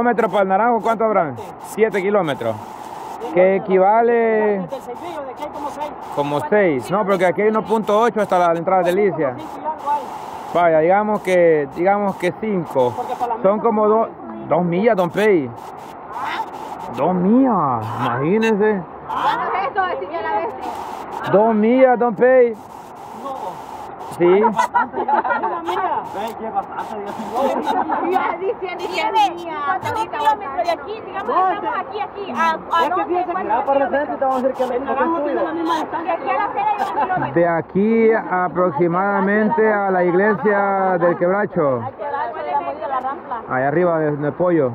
kilómetros para el naranjo, ¿cuánto habrán? 7 kilómetros. Que equivale como seis. como 6. No, porque aquí hay 1.8 hasta la entrada de hay. Vaya, digamos que digamos que 5. Porque para la Son como no 2 millas, don Pei. 2 millas, imagínense. 2 millas, don Pei. Sí. Una mía. Ya diciendo que ¿Cuántos kilómetros de aquí? Digamos, No, estamos te- aquí, aquí. ¿A, a Es que dónde? fíjense que ¿Cuántos para el kilómetros? centro te vamos a decir que el naranjo tiene la De aquí. De aproximadamente a iglesia del quebracho. De. Allá arriba de, de pollo.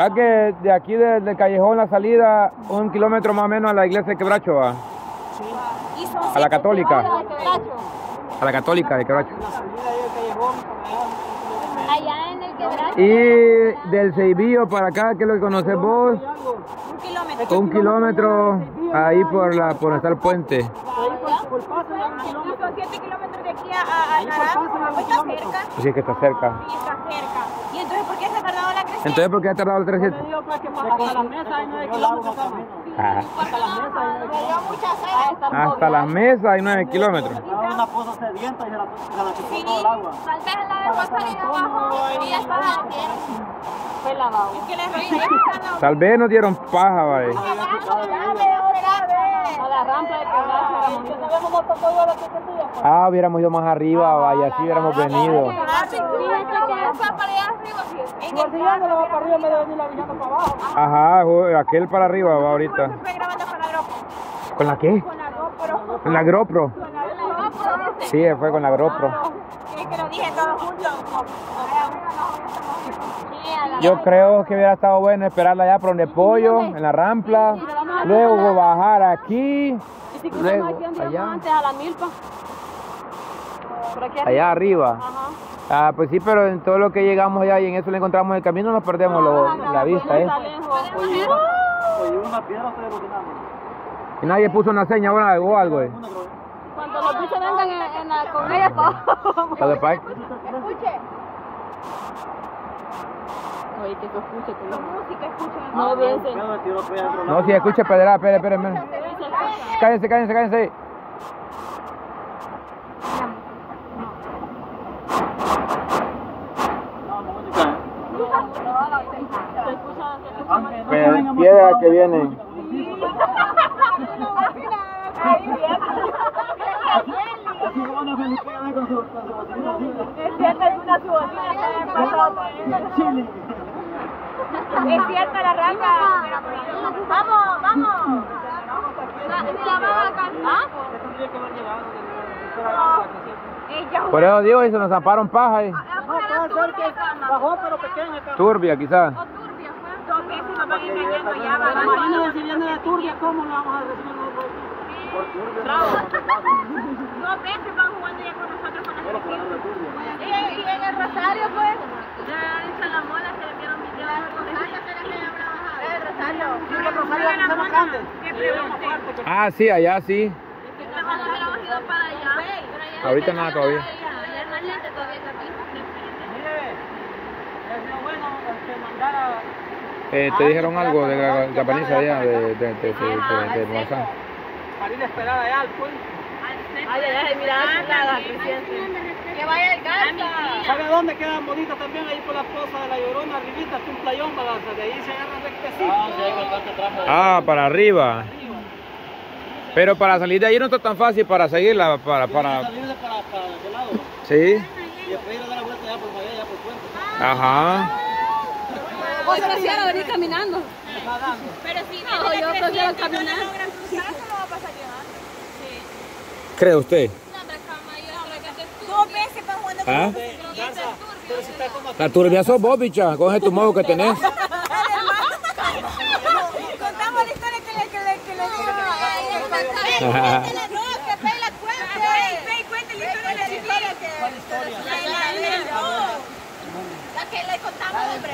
Va que de aquí de- del callejón la salida un kilómetro más o menos a la iglesia de quebracho va. A la católica. A la católica de quebracho. Allá. En el quebracho. Y del Ceibillo para acá, que es lo que conoces vos, un kilómetro. un kilómetro ahí por la por está el puente. Ahí por, paso ya un Y kilómetro. son 7 kilómetros de aquí a, Naranjo. está cerca. Que está cerca. Sí, está cerca. ¿Y entonces por qué se ha tardado la creciente? Entonces, ¿por qué ha tardado el Yo le 37? digo pues que para hasta la mesa hay nueve kilómetros. Ah, Hasta la mesa hay nueve kilómetros. hasta la mesa hay 9 kilómetros. Ahora una poza sedienta y se la, se la chupó todo el agua. Tal vez la de abajo y ya está. Fue lavado. Es que les revientan Tal vez nos dieron paja, vaya. A la rampa de quebracho. Que sabemos más poco de lo que se tía, pues. Ah, hubiéramos ido más arriba, vaya, así hubiéramos venido. Fíjate que está para allá arriba. Siguiendo, le va para arriba en vez de venir la vigiando para abajo. Ajá, aquel para arriba va ahorita. Fue grabando con la GoPro. ¿Con la qué? Con la GoPro. Con la GoPro. Sí, fue con la GoPro. Es que lo dije todo junto. Yo creo que hubiera estado bueno esperarla allá por donde pollo, en la rampla. Luego bajar aquí. Luego allá. Antes a la milpa. Por aquí Allá arriba. Ah, pues sí, pero en todo lo que llegamos allá y en eso le encontramos el camino, nos perdemos lo- la vista, ¿eh? Oye, una piedra. Y nadie puso una seña o algo, o algo, ¿eh? Cuando los bichos vengan en, en la, con ella, pa. Escuche. Oye, que se escuche. Que no. Música, escuchen. No. No, si escucha pedra, espere, espere, espere. Cállense, cállense, cállense. No, no, Mónica. Se escucha, se escucha. Aunque no Pe- vengan Piedra que viene. Es cierto. Chile. Es la rampa. Vamos, vamos. La, a cantar. Por eso digo, y se nos zamparon paja ahí. No, puede ser que bajó, pero pequeña. acá. Turbia, quizás. Van engañando ya. van a- Imagínate si viene de Turbia, ¿cómo le vamos a recibir nosotros? Por Turbia. Dos veces van jugando ya con nosotros con la selección. Y, en el Rosario, pues. En la mola se le vieron videos. El Rosario. Sí, que Rosario es más grande. Que pregunte. Ah, sí, allá sí. Ahorita nada todavía. Mire, es lo bueno que mandara Eh, ¿Te dijeron algo de la capaniza allá, de, de, de, de, de, de Morazán? para ir a esperar allá al puente. Ay, ay, mira la. Que vaya el gato. ¿Sabe dónde queda bonito también? Ahí por la poza de la Llorona, arribita, está un playón, balanza. De ahí se agarra rectecito. Ah, para arriba. Pero para salir de ahí no está tan fácil para seguirla, para, para... Para, para ese lado. Sí, Y después ir a dar la vuelta allá por Maya, allá por puente. ajá. Hoy prefiero venir caminando. Pero si No, yo prefiero no caminar. la logran cruzar, ¿cómo va a pasar llevando? ¿Cree usted? Dos veces van jugando con ¿Ah? nosotros. Pero si está como La turbia sos vos, bicha, coge tu modo que tenés. Contamos la historia que le, que le, que le digo. Ay, el fantasma. No, que Pei la cuente. Pei cuente la historia de la chiquilla que... La, la, la, la que le contamos, hombre.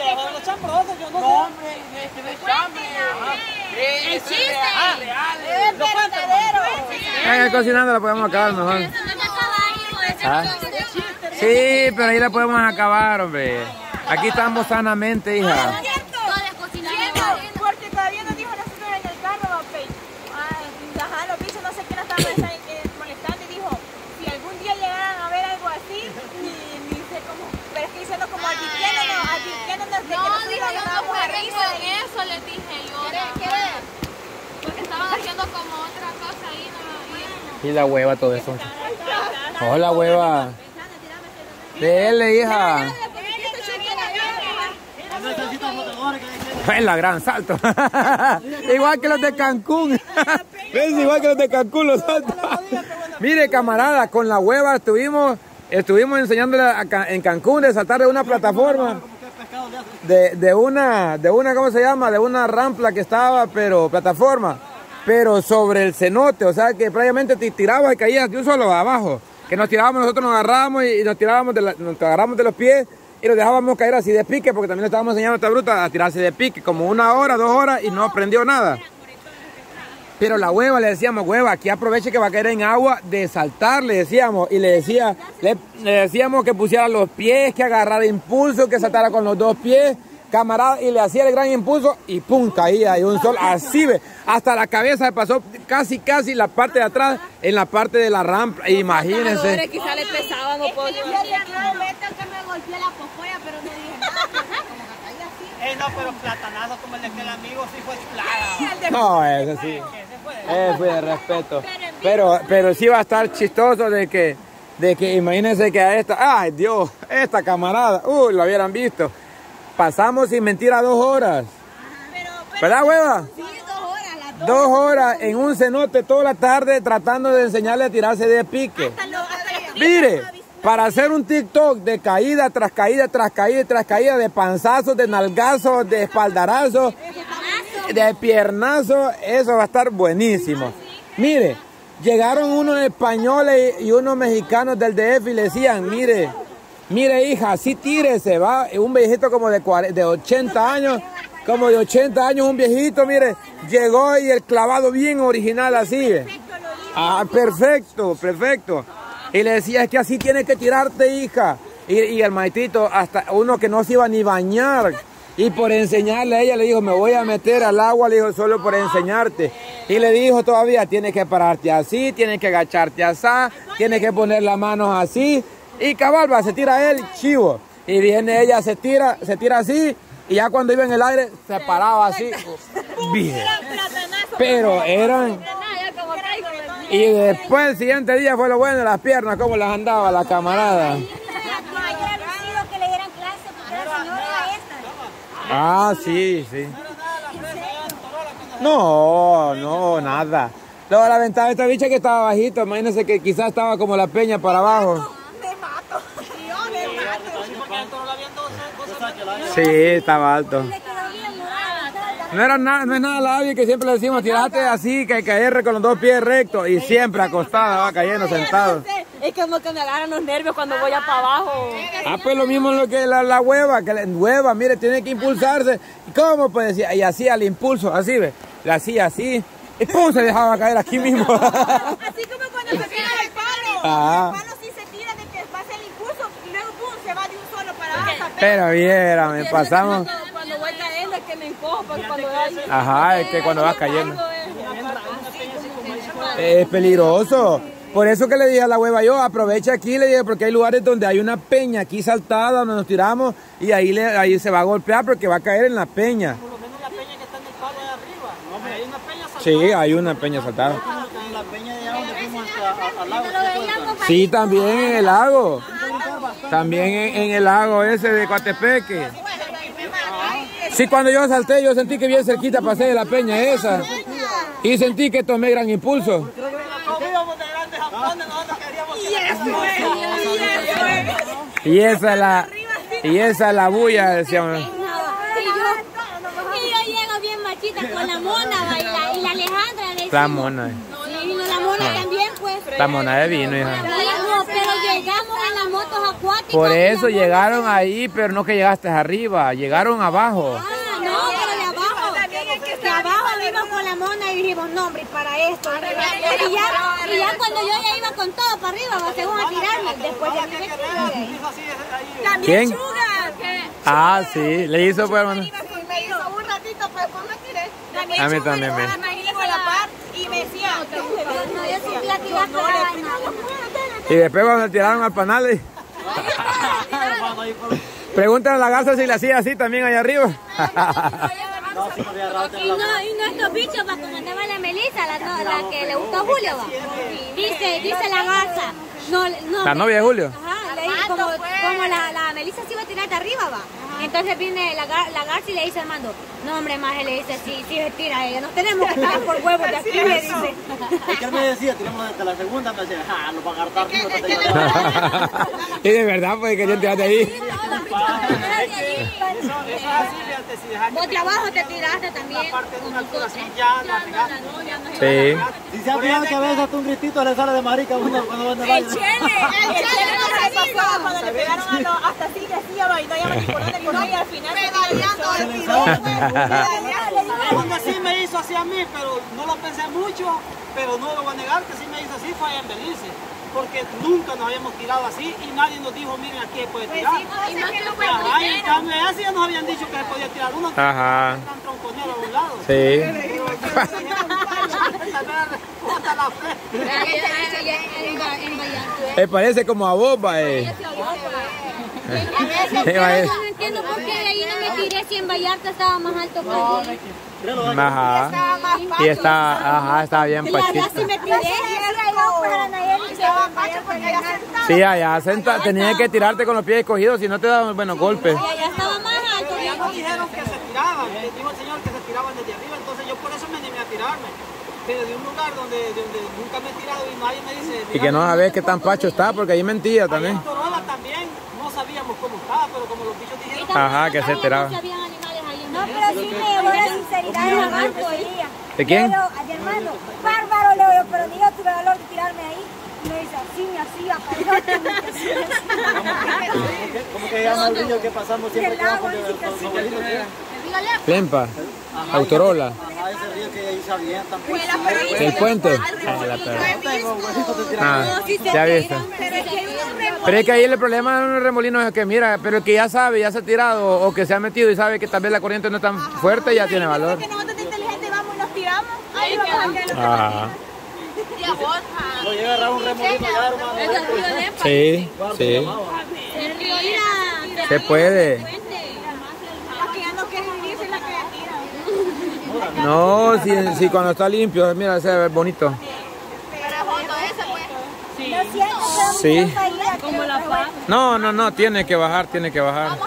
A dar chambroso, yo no sé. hombre, este de chambre. Es verdadero. Venga, cocinando la podemos acabar mejor. ¿Ah? es. Sí, pero ahí la podemos acabar, hombre. Aquí estamos sanamente, hija. Es cierto. Todas cocinando. Cierto, Porque todavía nos dijo nosotros en el carro, papi. Ay, Ajá, los bichos no sé qué nos estaban eh, molestando y dijo, si algún día llegaran a ver algo así, ni, ni sé cómo, pero es que diciendo como advirtiéndonos, advirtiéndonos de que No, nosotros dijo, yo no agarrábamos a fui risa. con eso, les dije yo. Porque estaban haciendo como otra cosa ahí, no Y la hueva, todo eso. Hola, hueva. Dele, hija. Es la gran salto. igual que los de Cancún. Es igual que los de Cancún los saltos. Mire, camarada, con la hueva estuvimos, estuvimos enseñándole en Cancún de saltar de una plataforma. De, de una, de una, ¿cómo se llama? De una rampla que estaba, pero plataforma. Pero sobre el cenote, o sea que prácticamente te tirabas y caías de un solo abajo. Que nos tirábamos, nosotros nos agarrábamos y, nos tirábamos de la- nos agarramos de los pies y nos dejábamos caer así de pique, porque también le estábamos enseñando a esta bruta a tirarse de pique, como una hora, dos horas y no aprendió nada. Pero la hueva, le decíamos, hueva, aquí aproveche que va a caer en agua de saltar, le decíamos. Y le, decía, le decíamos que pusiera los pies, que agarrara impulso, que saltara con los dos pies, camarada. Y le hacía el gran impulso y pum, caía. Y un sol así, ve. Hasta la cabeza se pasó casi, casi la parte de atrás en la parte de la rampa. Imagínense. Quizá le pesaban o por... Yo tenía un momento que me golpeé la popoya, pero no dije nada, como que caí así. Eh, no, pero platanazo como el de aquel amigo sí fue chulada. No, eso sí. Es fue de respeto. Pero, pero sí va a estar chistoso de que, de que imagínense que a esta, ay Dios, esta camarada, uy, lo hubieran visto. Pasamos sin mentira dos horas. Pero, pero, ¿Verdad, hueva? sí, dos horas, las dos. Dos horas en un cenote toda la tarde tratando de enseñarle a tirarse de pique. Hasta lo- hasta las Mire, para hacer un TikTok de caída tras caída tras caída tras caída, de panzazos, de nalgazos, de espaldarazos, de piernazos, eso va a estar buenísimo. Mire, llegaron unos españoles y unos mexicanos del DF y le decían, mire, mire hija, sí tírese, va, un viejito como de, 40 de 80 años, como de 80 años, un viejito, mire, llegó y el clavado bien original así. Ah, perfecto, perfecto. Y le decía, es que así tienes que tirarte, hija. Y, y el maitito, hasta uno que no se iba ni bañar. Y por enseñarle a ella, le dijo, me voy a meter al agua, le dijo, solo por enseñarte. Y le dijo todavía, tienes que pararte así, tienes que agacharte así, tienes que poner las manos así. Y cabal, va, se tira él, chivo. Y viene ella, se tira, se tira así. Y ya cuando iba en el aire, se paraba así. Bien. Pero eran... Y después el siguiente día fue lo bueno, las piernas, cómo las andaba la camarada. Ah, sí, sí. No, no, nada. Luego la ventana de esta bicha que estaba bajito, imagínense que quizás estaba como la peña para abajo. Me mato. Yo me la Sí, estaba alto. No, era nada, no es nada labio que siempre le decimos, tirate así, que caer con los dos pies rectos y siempre acostada, va cayendo sentado. Es como que me agarran los nervios cuando voy a para abajo. Ah, pues lo mismo lo que la, la hueva, que la hueva, mire, tiene que impulsarse. ¿Y cómo? Pues decía, y hacía el impulso, así, ve, la hacía así, y pum, se dejaba caer aquí mismo. Así como cuando se el palo. Ah. El palo sí se tira de que pasa el impulso y luego pum, se va de un solo para abajo. Pero viera, me pasamos. Cuando, voy cayendo es que me encojo, cuando. Ajá, es que cuando vas cayendo. Es- peligroso. Por eso que le dije a la hueva yo, aprovecha aquí, le dije, porque hay lugares donde hay una peña aquí saltada, donde nos tiramos, y ahí, le, ahí se va a golpear porque va a caer en la peña. Por lo menos la peña que está en el palo de arriba. No, hay una peña saltada. Sí, hay una peña saltada. En la peña de allá donde fuimos hasta- al lago. Sí, también en el lago. También en, en el lago ese de Coatepeque. Sí, cuando yo salté, yo sentí que bien cerquita pasé de la peña esa. Y sentí que tomé gran impulso. Y esa es la, y esa es la bulla, decíamos. Y yo, llego bien machita con la mona y, la, la Alejandra. Decimos. mona. La mona también, pues. Está mona de vino, hija. No, pero llegamos en las motos acuáticas. Por y eso llegaron ahí, pero no que llegaste arriba, llegaron abajo. Ah, no, pero de abajo. De abajo vimos con la mona y dijimos, no, hombre, para esto. Y ya, y ya cuando yo ya iba con todo para arriba, según a tirarme. Después de mí me. También. Ah, sí, le hizo pues hermano. Y me, hizo un ratito, pues después me tiré. A mí también me. Hizo la par y me decía, No, yo Y después cuando tiraron al panal, eh, pregúntale a la garza si le hacía así también allá arriba. Y no, y no estos bichos, va como andaba la Melissa, la, no, la que le gustó a Julio, va. Dice, dice la garza. No, no, La novia de Julio. Ajá, le como, como la, la Melissa se iba a tirar de arriba, va. Entonces viene la, gar- la garza y le dice al mando, no hombre, más le dice, sí, sí tira ella, nos tenemos que tirar por huevos de aquí, le dice. Es que él me decía, tiramos hasta la segunda, me decía, ah, a te y de verdad, pues ahí. Es así, fíjate, si dejas Vos de abajo te tiraste también. de una ya la pegaste. Sí. Si se ha fijado que a veces hasta un gritito le sale de marica a uno cuando va en el baile. El chile no se pasó cuando le pegaron a los, hasta así decía, va, y no había por dónde correr y al final pedaleando el tiró, Donde sí me hizo así a mí, pero no lo pensé mucho, pero no lo voy a negar que sí me hizo así fue en Belice. Porque nunca nos habíamos tirado así y nadie nos dijo, miren, aquí se puede tirar. Y más que lo fue Ajá, y en cambio allá sí ya nos habían dicho que se podía tirar uno. Ajá. Tan tronconero a un lado. Sí. Hasta la fe. Me parece como a vos, eh. No entiendo por qué de ahí no me tiré si en Vallarta estaba más alto que allí. Ajá. Y está, ajá, está bien La verdad pachito. sí me tiré. estaba pacho porque allá sentado. Sí, allá senta, tenía que tirarte con los pies escogidos si no te daban buenos golpes. Y allá estaba más alto. Ya nos dijeron que se tiraban, les dijo el señor que se tiraban desde arriba, entonces yo por eso me animé a tirarme. Pero de un lugar donde, donde nunca me he tirado y nadie me dice... Y que no sabes qué tan pacho está, porque ahí mentía también. en Corola también no sabíamos cómo estaba, pero como los bichos dijeron... Ajá, que se tiraba. No habían animales ahí en No, pero sí me llevó la sinceridad de Marco ella. ¿De quién? Pero a mi hermano, bárbaro, le digo, pero yo tuve valor de tirarme ahí. Y me dice, así, así, así, Como que llama el río que pasamos siempre que vamos agua, con abuelitos. Lempa, Autorola, Ajá, ese río que ahí se avientan. pues. el puente. Ah, la. Ah, ya viste. Pero es que ahí el problema de un remolino es que, mira, pero el que ya sabe, ya se ha tirado o que se ha metido y sabe que tal vez la corriente no es tan fuerte, ya tiene valor. Que nosotros de inteligente vamos y nos tiramos. Ahí vamos a ver. Ajá. Lo llega a agarrar un remolino ya, hermano. Sí, sí. Se puede. Las que ya no quieren vivir son las que la tiran. No, si, si cuando está limpio, mira, se ve bonito. Sí. No, no, no, tiene que bajar, tiene que bajar.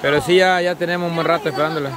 Pero sí, ya, ya tenemos un buen rato esperándola.